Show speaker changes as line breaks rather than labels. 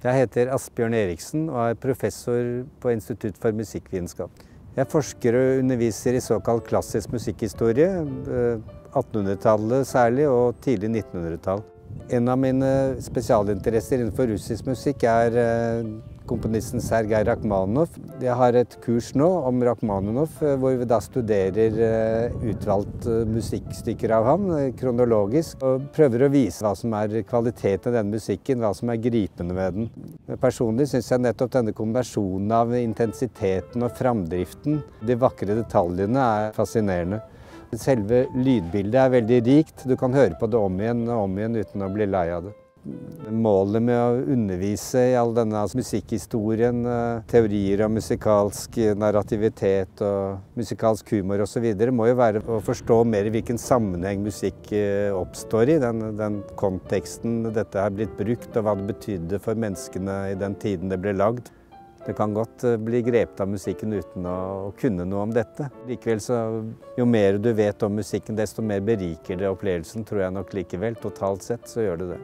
Jeg heter Asbjørn Eriksen og er professor på Institutt for musikkvitenskap. Jeg forsker og underviser i såkalt klassisk musikkhistorie, 1800-tallet særlig, og tidlig 1900-tall. En av mine spesialinteresser innenfor russisk musikk er komponisten Sergej Rakhmanov. Jeg har et kurs nå om Rakhmanov hvor vi da studerer utvalgte musikkstykker av ham kronologisk. Og prøver å vise hva som er kvaliteten av denne musikken, hva som er gripende ved den. Personlig syns jeg nettopp denne kombinasjonen av intensiteten og framdriften, de vakre detaljene, er fascinerende. Selve lydbildet er veldig rikt. Du kan høre på det om igjen og om igjen uten å bli lei av det. Målet med å undervise i all denne musikkhistorien, teorier om musikalsk narrativitet og musikalsk humor osv. må jo være å forstå mer i hvilken sammenheng musikk oppstår i. Den, den konteksten dette har blitt brukt, og hva det betydde for menneskene i den tiden det ble lagd. Det kan godt bli grepet av musikken uten å kunne noe om dette. Likevel så, Jo mer du vet om musikken, desto mer beriker det opplevelsen, tror jeg nok likevel. Totalt sett så gjør det det.